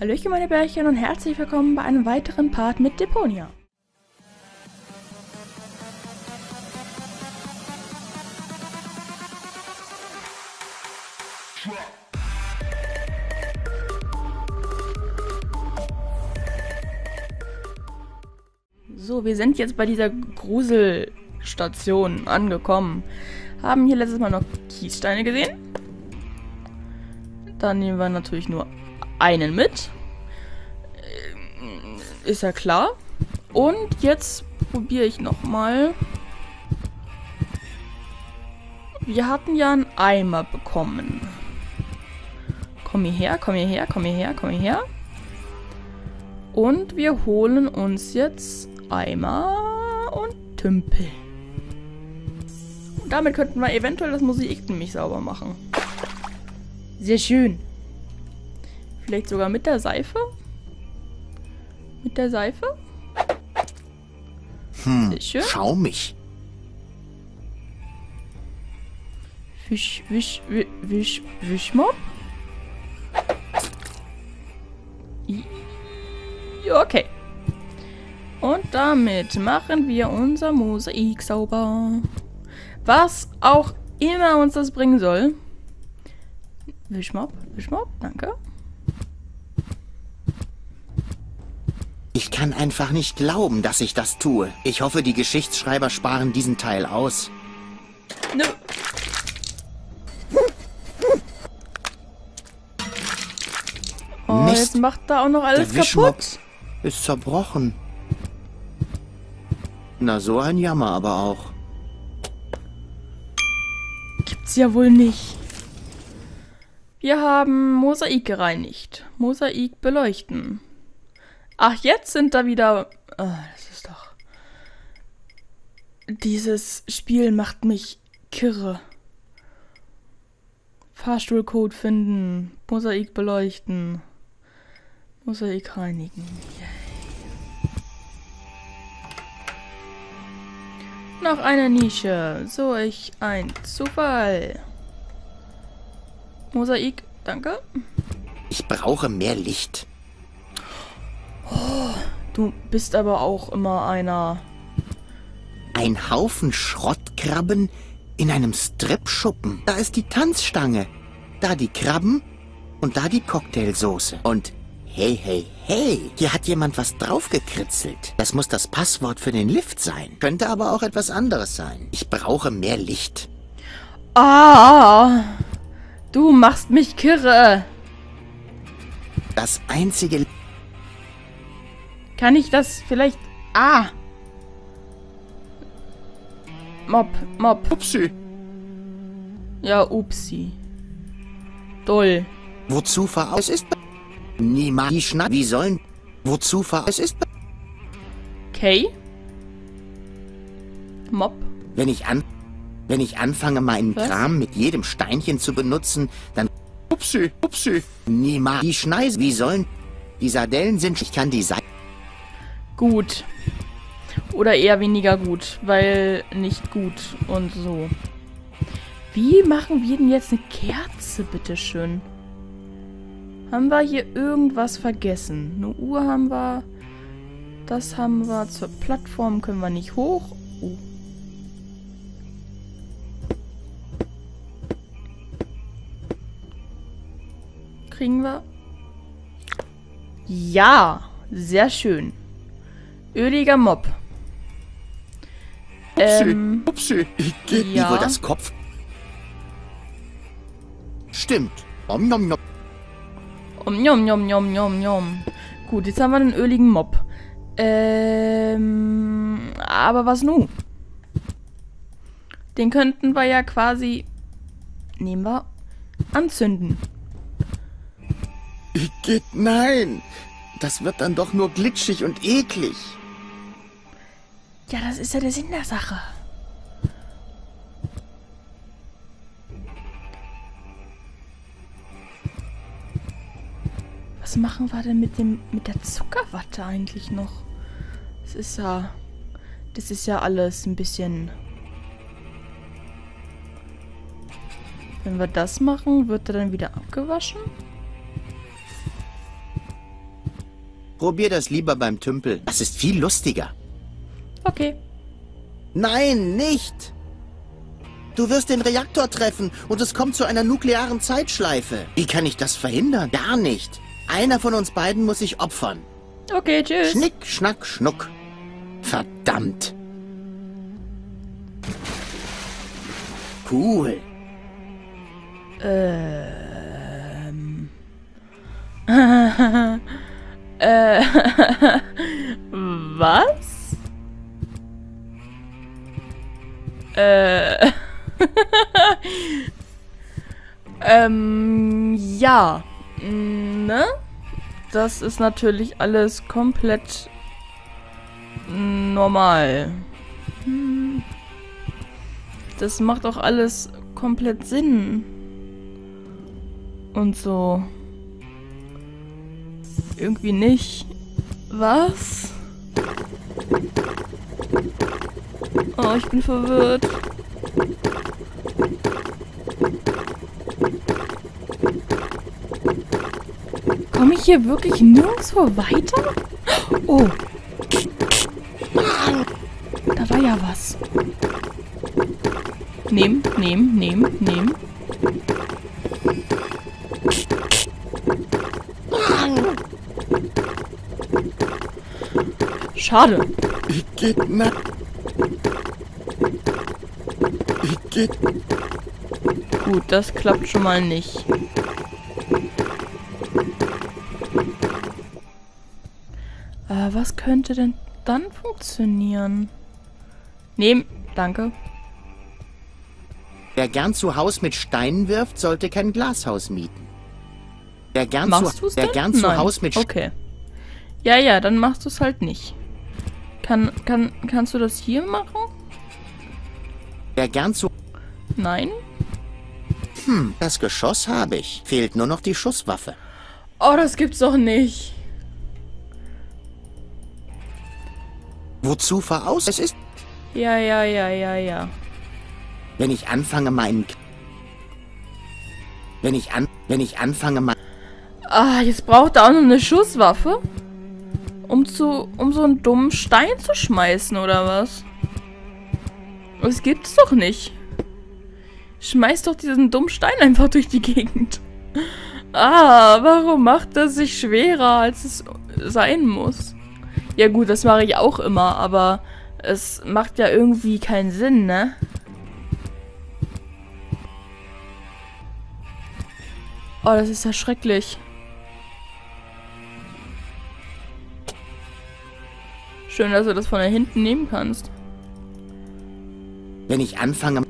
Hallöchen meine Bärchen und herzlich willkommen bei einem weiteren Part mit Deponia. So, wir sind jetzt bei dieser Gruselstation angekommen. Haben hier letztes Mal noch Kiessteine gesehen. Dann nehmen wir natürlich nur einen mit. Äh, ist ja klar. Und jetzt probiere ich nochmal. Wir hatten ja einen Eimer bekommen. Komm hierher, komm hierher, komm hierher, komm hierher. Und wir holen uns jetzt Eimer und Tümpel. Und damit könnten wir eventuell das Musik nämlich sauber machen. Sehr schön. Vielleicht sogar mit der Seife? Mit der Seife? Hm, Sehr schön. schaumig. Wisch, wisch, wisch, wisch, Wischmob? Okay. Und damit machen wir unser Mosaik sauber. Was auch immer uns das bringen soll. Wischmob, Wischmob, danke. Ich kann einfach nicht glauben, dass ich das tue. Ich hoffe, die Geschichtsschreiber sparen diesen Teil aus. Nö. Oh, Mist. jetzt macht da auch noch alles Der kaputt. ist zerbrochen. Na, so ein Jammer aber auch. Gibt's ja wohl nicht. Wir haben Mosaik gereinigt. Mosaik beleuchten. Ach, jetzt sind da wieder... Oh, das ist doch... Dieses Spiel macht mich kirre. Fahrstuhlcode finden. Mosaik beleuchten. Mosaik reinigen. Yeah. Noch eine Nische. So, ich ein Zufall. Mosaik, danke. Ich brauche mehr Licht. Du bist aber auch immer einer. Ein Haufen Schrottkrabben in einem Stripschuppen. Da ist die Tanzstange. Da die Krabben und da die Cocktailsoße. Und Hey, hey, hey, hier hat jemand was draufgekritzelt. Das muss das Passwort für den Lift sein. Könnte aber auch etwas anderes sein. Ich brauche mehr Licht. Ah, du machst mich kirre. Das einzige... Kann ich das vielleicht... Ah. Mob, Mob. Upsi. Ja, upsi. Toll. Wozu ver... Es ist... Niemals die Schnapp. Wie sollen... Wozu fahr... Es ist... Okay. Mob. Wenn ich an... Wenn ich anfange, meinen Was? Kram mit jedem Steinchen zu benutzen, dann... Upsi, upsi. Niemals die Schneise. Wie sollen... Die Sardellen sind... Ich kann die Seite... Gut. Oder eher weniger gut, weil nicht gut und so. Wie machen wir denn jetzt eine Kerze, bitteschön? Haben wir hier irgendwas vergessen? Eine Uhr haben wir. Das haben wir. Zur Plattform können wir nicht hoch. Oh. Kriegen wir? Ja, sehr schön. Öliger Mob. Upsi, ähm, upsi. Geht ja. wohl das Kopf? Stimmt. Om nom nom. Um, njom, njom, njom, njom, njom. Gut, jetzt haben wir den öligen Mob. Ähm, aber was nun? Den könnten wir ja quasi, nehmen wir, anzünden. Geht, nein. Das wird dann doch nur glitschig und eklig. Ja, das ist ja der Sinn der Sache. Was machen wir denn mit dem mit der Zuckerwatte eigentlich noch? Das ist ja das ist ja alles ein bisschen Wenn wir das machen, wird er dann wieder abgewaschen? Probier das lieber beim Tümpel. Das ist viel lustiger. Okay. Nein, nicht! Du wirst den Reaktor treffen und es kommt zu einer nuklearen Zeitschleife. Wie kann ich das verhindern? Gar nicht. Einer von uns beiden muss sich opfern. Okay, tschüss. Schnick, schnack, schnuck. Verdammt. Cool. Ähm. äh. Was? Äh. ähm, ja. Ne? Das ist natürlich alles komplett normal. Das macht auch alles komplett Sinn. Und so. Irgendwie nicht. Was? Oh, ich bin verwirrt. Komme ich hier wirklich nirgendwo weiter? Oh. Da war ja was. Nehmen, nehmen, nehmen, nehmen. Schade. Ich geht na. Ich geht. Gut, das klappt schon mal nicht. Äh, was könnte denn dann funktionieren? Nehmen, danke. Wer gern zu Haus mit Steinen wirft, sollte kein Glashaus mieten. Wer gern, Machst zu, du's wer denn? gern zu Nein. Haus mit Okay. Ja, ja, dann machst du es halt nicht. Kann, kann, kannst du das hier machen? Wer gern zu. Nein? Hm, das Geschoss habe ich. Fehlt nur noch die Schusswaffe. Oh, das gibt's doch nicht. Wozu voraus? Es ist, Ja, ja, ja, ja, ja. wenn ich anfange, meinen. Wenn ich an. Wenn ich anfange, mein. Ah, jetzt braucht er auch noch eine Schusswaffe? Um zu, um so einen dummen Stein zu schmeißen, oder was? Das gibt's doch nicht. Schmeiß doch diesen dummen Stein einfach durch die Gegend. Ah, warum macht das sich schwerer, als es sein muss? Ja gut, das mache ich auch immer, aber es macht ja irgendwie keinen Sinn, ne? Oh, das ist ja schrecklich. Schön, dass du das von da hinten nehmen kannst. Wenn ich anfange.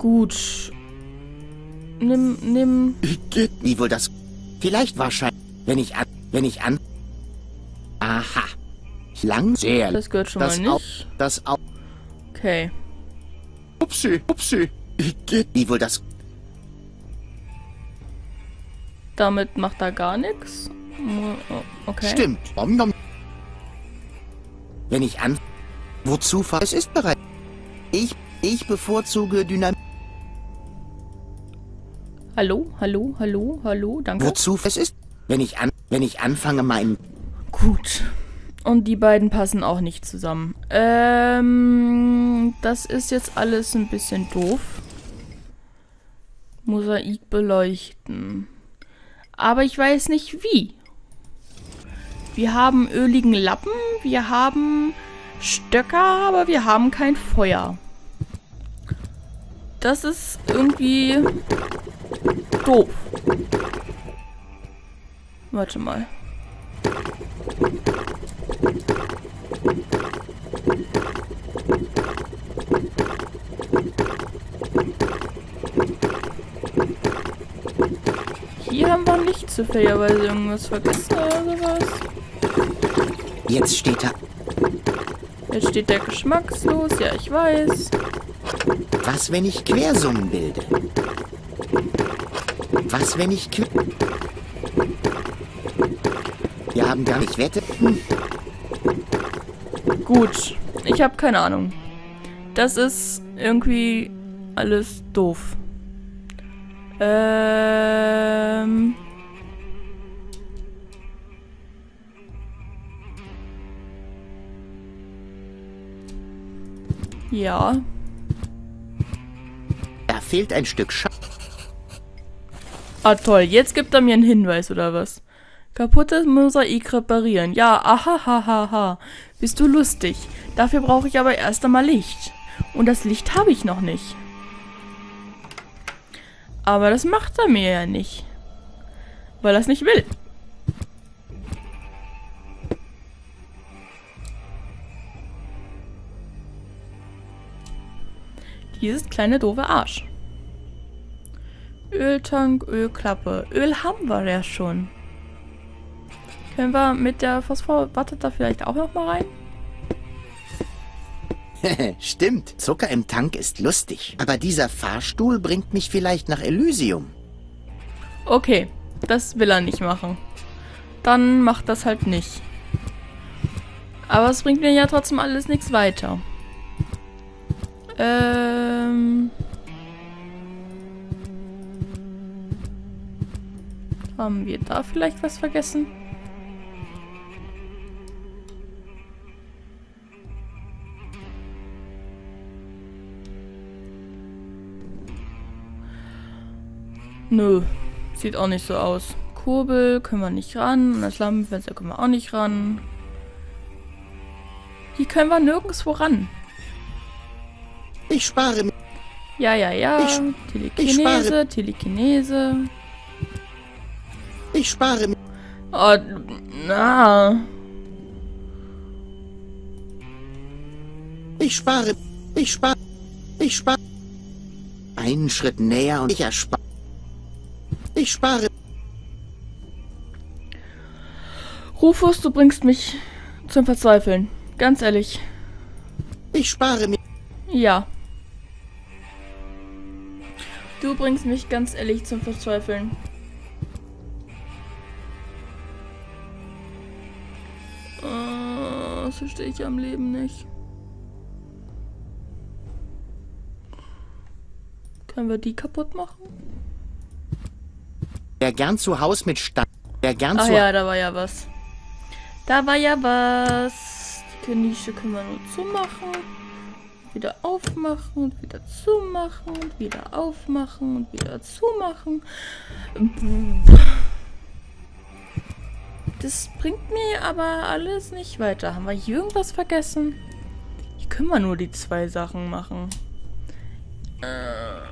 Gut. Nimm, nimm. Geht. Wie wohl das. Vielleicht wahrscheinlich. Wenn ich an. Wenn ich an. Aha. Lang. Sehr. Das gehört schon das mal Au- nicht. Das auch. Okay. Upsi. Upsi. Geht. Wie wohl das. Damit macht er gar nichts. Okay. Stimmt. Wenn ich an. Wozu fahr? Es ist bereit. Ich. Ich bevorzuge Dynamit. Hallo, hallo, hallo, hallo, danke. Wozu? Es ist. Wenn ich an. Wenn ich anfange, meinen. Gut. Und die beiden passen auch nicht zusammen. Ähm, das ist jetzt alles ein bisschen doof. Mosaik beleuchten. Aber ich weiß nicht wie. Wir haben öligen Lappen, wir haben Stöcker, aber wir haben kein Feuer. Das ist irgendwie doof. Warte mal. Hier haben wir nicht zufälligerweise irgendwas vergessen oder sowas. Jetzt steht da. Jetzt steht der geschmackslos, ja, ich weiß. Was, wenn ich Quersummen bilde? Was, wenn ich... Wir haben gar nicht Wette. Hm. Gut, ich habe keine Ahnung. Das ist irgendwie alles doof. Ähm... Ja. Da fehlt ein Stück Schaft. Ah, toll. Jetzt gibt er mir einen Hinweis, oder was? Kaputtes Mosaik reparieren. Ja, aha, ha. Bist du lustig. Dafür brauche ich aber erst einmal Licht. Und das Licht habe ich noch nicht. Aber das macht er mir ja nicht. Weil er es nicht will. Dieses kleine doofe Arsch. Öltank, Ölklappe. Öl haben wir ja schon. Können wir mit der Phosphorwatte da vielleicht auch noch mal rein? Stimmt, Zucker im Tank ist lustig. Aber dieser Fahrstuhl bringt mich vielleicht nach Elysium. Okay, das will er nicht machen. Dann macht das halt nicht. Aber es bringt mir ja trotzdem alles nichts weiter. Ähm... Haben wir da vielleicht was vergessen? Nö, sieht auch nicht so aus. Kurbel können wir nicht ran. Und das Lampenfenster können wir auch nicht ran. Hier können wir nirgendwo ran. Ich spare mir. Ja, ja, ja. Ich- Telekinese, spare- Telekinese. Ich spare mir. Oh, na. Ich spare. Ich spare. Ich spare. Einen Schritt näher und ich erspare. Ich spare. Rufus, du bringst mich zum Verzweifeln. Ganz ehrlich. Ich spare mir. Ja. Du bringst mich ganz ehrlich zum Verzweifeln. Verstehe ich am Leben nicht. Können wir die kaputt machen? Wer gern zu Haus mit Stein. Wer gern Ach zu. ja, da war ja was. Da war ja was. Die Nische können wir nur zumachen. Wieder aufmachen und wieder zumachen und wieder aufmachen und wieder zumachen. Das bringt mir aber alles nicht weiter. Haben wir hier irgendwas vergessen? Hier können wir nur die zwei Sachen machen. Äh.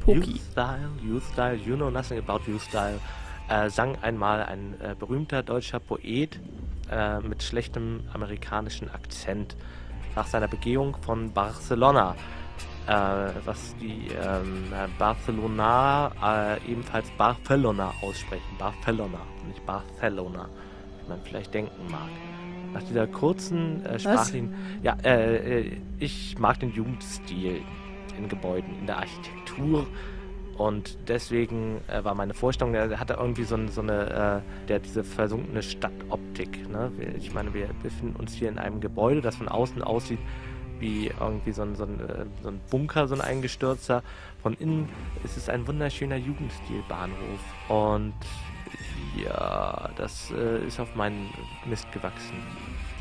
Poki. U-Style, U-Style, you know nothing about U-Style, äh, sang einmal ein äh, berühmter deutscher Poet äh, mit schlechtem amerikanischen Akzent nach seiner Begehung von Barcelona, was die ähm, äh, Barcelona äh, ebenfalls Barcelona aussprechen, Barcelona, nicht Barcelona, wie man vielleicht denken mag. Nach dieser kurzen äh, sprachlichen, ja, äh, äh, ich mag den Jugendstil in Gebäuden, in der Architektur. Und deswegen äh, war meine Vorstellung, der hatte irgendwie so, so eine, äh, der hat diese versunkene Stadtoptik. Ne? Ich meine, wir befinden uns hier in einem Gebäude, das von außen aussieht wie irgendwie so ein, so ein, äh, so ein Bunker, so ein eingestürzter. Von innen ist es ein wunderschöner Jugendstilbahnhof. Und ja, das äh, ist auf meinen Mist gewachsen,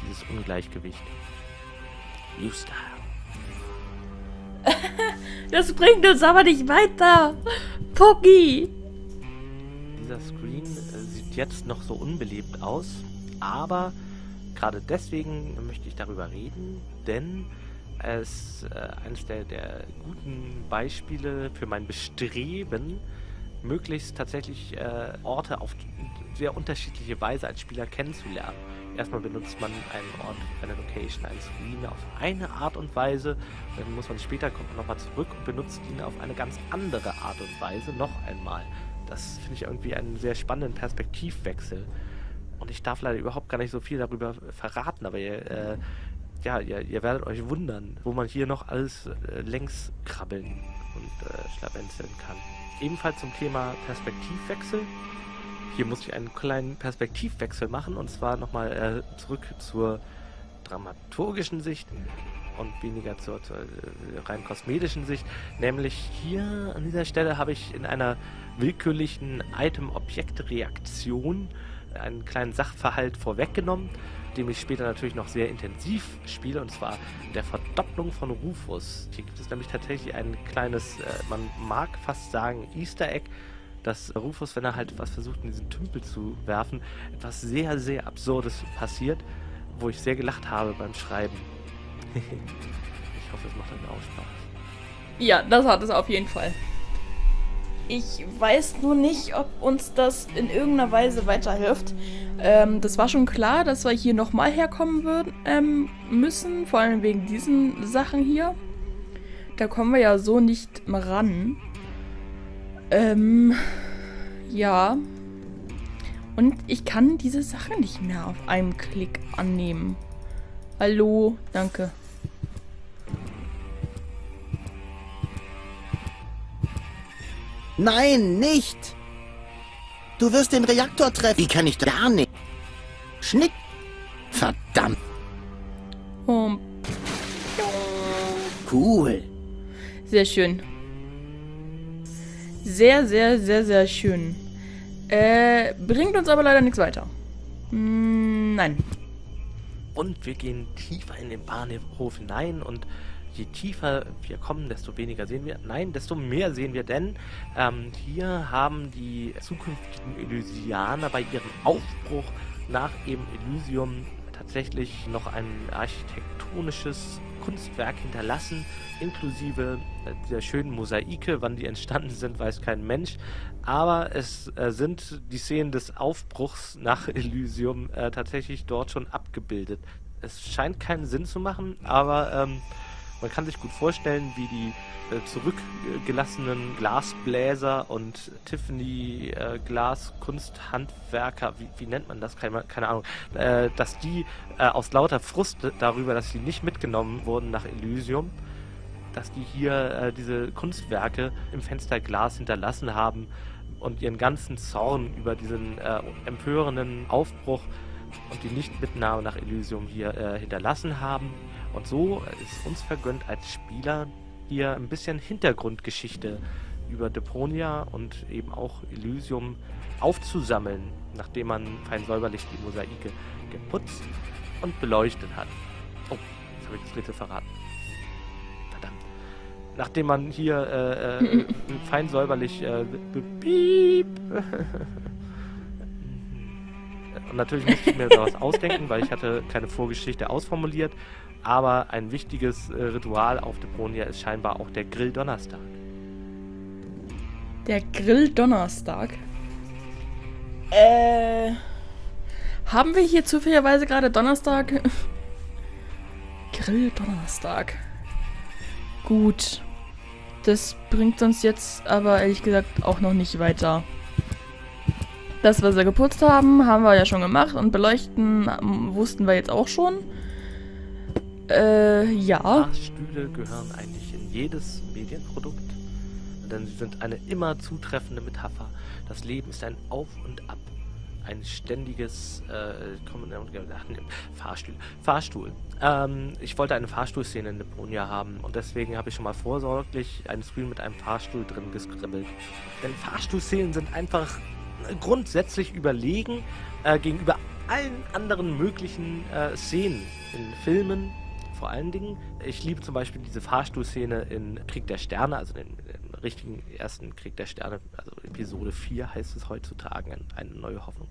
dieses Ungleichgewicht. U-Style. Das bringt uns aber nicht weiter. Poki. Dieser Screen äh, sieht jetzt noch so unbelebt aus, aber gerade deswegen möchte ich darüber reden, denn ist äh, eines der, der guten Beispiele für mein Bestreben, möglichst tatsächlich äh, Orte auf sehr unterschiedliche Weise als Spieler kennenzulernen. Erstmal benutzt man einen Ort, eine Location, einen Screen auf eine Art und Weise, dann muss man später kommt man nochmal zurück und benutzt ihn auf eine ganz andere Art und Weise noch einmal. Das finde ich irgendwie einen sehr spannenden Perspektivwechsel. Und ich darf leider überhaupt gar nicht so viel darüber verraten, aber ihr, äh, ja, ihr, ihr werdet euch wundern, wo man hier noch alles äh, längs krabbeln und äh, schlawenzeln kann. Ebenfalls zum Thema Perspektivwechsel. Hier muss ich einen kleinen Perspektivwechsel machen und zwar nochmal äh, zurück zur dramaturgischen Sicht und weniger zur, zur äh, rein kosmetischen Sicht. Nämlich hier an dieser Stelle habe ich in einer willkürlichen Item-Objekt-Reaktion einen kleinen Sachverhalt vorweggenommen dem ich später natürlich noch sehr intensiv spiele, und zwar der Verdopplung von Rufus. Hier gibt es nämlich tatsächlich ein kleines, äh, man mag fast sagen, Easter Egg, dass Rufus, wenn er halt was versucht, in diesen Tümpel zu werfen, etwas sehr, sehr Absurdes passiert, wo ich sehr gelacht habe beim Schreiben. ich hoffe, es macht euch auch Spaß. Ja, das hat es auf jeden Fall. Ich weiß nur nicht, ob uns das in irgendeiner Weise weiterhilft. Ähm, das war schon klar, dass wir hier nochmal herkommen würden, ähm, müssen, vor allem wegen diesen Sachen hier. Da kommen wir ja so nicht ran. Ähm, ja. Und ich kann diese Sache nicht mehr auf einem Klick annehmen. Hallo, danke. Nein, nicht! Du wirst den Reaktor treffen. Wie kann ich da gar nicht? Schnick! Verdammt! Und Cool. Sehr schön. Sehr, sehr, sehr, sehr schön. Äh, bringt uns aber leider nichts weiter. Mm, nein. Und wir gehen tiefer in den Bahnhof hinein und je tiefer wir kommen, desto weniger sehen wir. Nein, desto mehr sehen wir, denn ähm, hier haben die zukünftigen Elysianer bei ihrem Aufbruch nach eben Elysium tatsächlich noch ein architektonisches Kunstwerk hinterlassen, inklusive äh, dieser schönen Mosaike. Wann die entstanden sind, weiß kein Mensch. Aber es äh, sind die Szenen des Aufbruchs nach Elysium äh, tatsächlich dort schon abgebildet. Es scheint keinen Sinn zu machen, aber ähm, man kann sich gut vorstellen, wie die äh, zurückgelassenen Glasbläser und Tiffany äh, Glaskunsthandwerker, wie, wie nennt man das? Keine, keine Ahnung, äh, dass die äh, aus lauter Frust darüber, dass sie nicht mitgenommen wurden nach Elysium, dass die hier äh, diese Kunstwerke im Fensterglas hinterlassen haben und ihren ganzen Zorn über diesen äh, empörenden Aufbruch und die Nichtmitnahme nach Elysium hier äh, hinterlassen haben. Und so ist uns vergönnt als Spieler hier ein bisschen Hintergrundgeschichte über Deponia und eben auch Elysium aufzusammeln, nachdem man fein säuberlich die Mosaike geputzt und beleuchtet hat. Oh, jetzt habe ich das dritte verraten. Verdammt. Nachdem man hier äh, äh, fein säuberlich äh. und natürlich musste ich mir da was ausdenken, weil ich hatte keine Vorgeschichte ausformuliert. Aber ein wichtiges äh, Ritual auf Deponia ist scheinbar auch der Grill-Donnerstag. Der Grill-Donnerstag? Äh. Haben wir hier zufälligerweise gerade Donnerstag? Grill-Donnerstag. Gut. Das bringt uns jetzt aber ehrlich gesagt auch noch nicht weiter. Das, was wir geputzt haben, haben wir ja schon gemacht und beleuchten ähm, wussten wir jetzt auch schon. Äh, ja. Fahrstühle gehören eigentlich in jedes Medienprodukt, denn sie sind eine immer zutreffende Metapher. Das Leben ist ein Auf und Ab. Ein ständiges äh, Fahrstuhl. Fahrstuhl. Ähm, ich wollte eine Fahrstuhlszene in Neponia haben und deswegen habe ich schon mal vorsorglich einen Screen mit einem Fahrstuhl drin geskribbelt. Denn Fahrstuhlszenen sind einfach grundsätzlich überlegen äh, gegenüber allen anderen möglichen äh, Szenen in Filmen, vor allen Dingen. Ich liebe zum Beispiel diese Fahrstuhlszene in Krieg der Sterne, also den, den richtigen ersten Krieg der Sterne, also Episode 4 heißt es heutzutage, eine neue Hoffnung,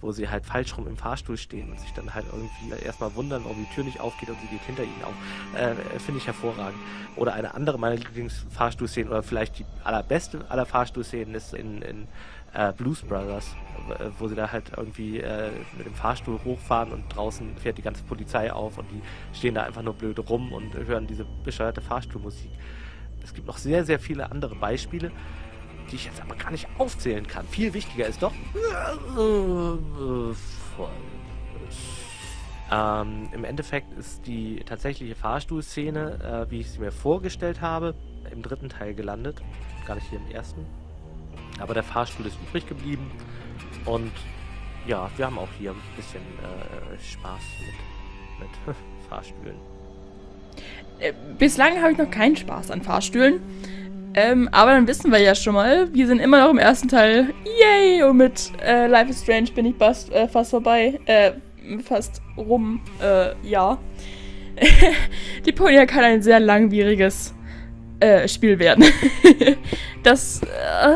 wo sie halt falsch rum im Fahrstuhl stehen und sich dann halt irgendwie erstmal wundern, warum die Tür nicht aufgeht und sie geht hinter ihnen auf. Äh, Finde ich hervorragend. Oder eine andere meiner Lieblingsfahrstuhlszenen, oder vielleicht die allerbeste aller Fahrstuhlszenen ist in, in äh, Blues Brothers, äh, wo sie da halt irgendwie äh, mit dem Fahrstuhl hochfahren und draußen fährt die ganze Polizei auf und die stehen da einfach nur blöd rum und hören diese bescheuerte Fahrstuhlmusik. Es gibt noch sehr, sehr viele andere Beispiele, die ich jetzt aber gar nicht aufzählen kann. Viel wichtiger ist doch. Ähm, Im Endeffekt ist die tatsächliche Fahrstuhlszene, äh, wie ich sie mir vorgestellt habe, im dritten Teil gelandet. Gar nicht hier im ersten. Aber der Fahrstuhl ist übrig geblieben. Und ja, wir haben auch hier ein bisschen äh, Spaß mit, mit Fahrstühlen. Äh, bislang habe ich noch keinen Spaß an Fahrstühlen. Ähm, aber dann wissen wir ja schon mal, wir sind immer noch im ersten Teil. Yay! Und mit äh, Life is Strange bin ich fast, äh, fast vorbei. Äh, fast rum. Äh, ja. Deponia kann ein sehr langwieriges äh, Spiel werden. das. Äh,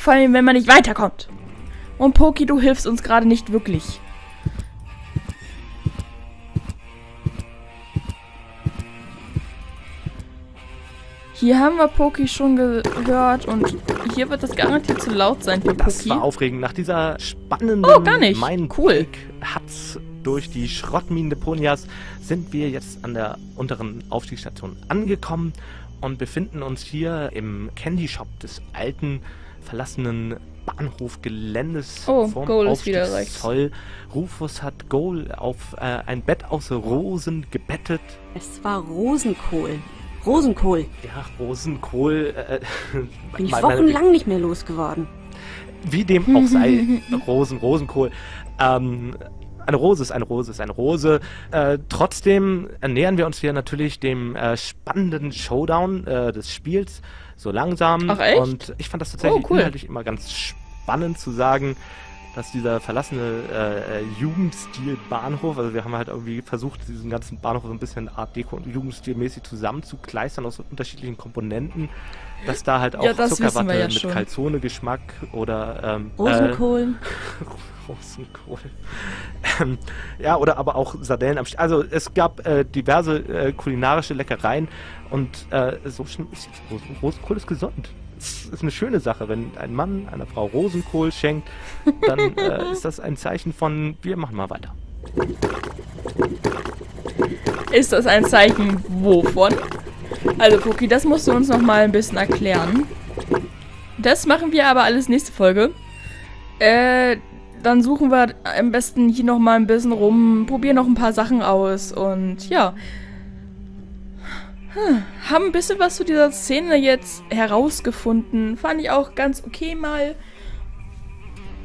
vor allem, wenn man nicht weiterkommt. Und Poki, du hilfst uns gerade nicht wirklich. Hier haben wir Poki schon gehört und hier wird das garantiert zu laut sein für Das Poki. war aufregend. Nach dieser spannenden Oh, gar nicht. Mein Cool. Hatz durch die Schrottminen Deponias sind wir jetzt an der unteren Aufstiegsstation angekommen und befinden uns hier im Candy Shop des alten verlassenen Bahnhofgeländes Oh, vorm Goal ist wieder Aufstiegszoll. Rufus hat Goal auf äh, ein Bett aus Rosen gebettet. Es war Rosenkohl. Rosenkohl. Ja, Rosenkohl. Äh, Bin ich meine- meine- wochenlang nicht mehr losgeworden. wie dem auch sei, Rosen, Rosenkohl. Ähm, eine Rose ist eine Rose ist eine Rose. Äh, trotzdem nähern wir uns hier natürlich dem äh, spannenden Showdown äh, des Spiels so langsam. Ach, echt? Und ich fand das tatsächlich Oh, cool. inhaltlich immer ganz spannend zu sagen, dass dieser verlassene äh, äh, Jugendstil-Bahnhof, also wir haben halt irgendwie versucht, diesen ganzen Bahnhof so ein bisschen Art Deko und Jugendstil-mäßig zusammenzukleistern aus unterschiedlichen Komponenten, dass da halt auch Ja, Zuckerwatte ja mit schon. Calzone-Geschmack oder ähm, Rosenkohl. Äh, Rosenkohl. Ähm, ja, oder aber auch Sardellen am St Also es gab äh, diverse äh, kulinarische Leckereien und äh, so schlimm ist Rosenkohl ist gesund. Es ist eine schöne Sache, wenn ein Mann einer Frau Rosenkohl schenkt, dann äh, ist das ein Zeichen von, wir machen mal weiter. Ist das ein Zeichen wovon? Also, Poki, das musst du uns noch mal ein bisschen erklären. Das machen wir aber alles nächste Folge. Äh, dann suchen wir am besten hier noch mal ein bisschen rum, probieren noch ein paar Sachen aus und ja. Hm, Haben ein bisschen was zu dieser Szene jetzt herausgefunden. Fand ich auch ganz okay mal.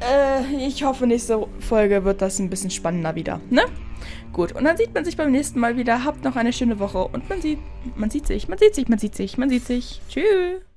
Äh, ich hoffe, nächste Folge wird das ein bisschen spannender wieder, ne? Gut, und dann sieht man sich beim nächsten Mal wieder. Habt noch eine schöne Woche und man sieht, man sieht sich, man sieht sich, man sieht sich, man sieht sich. Tschüss.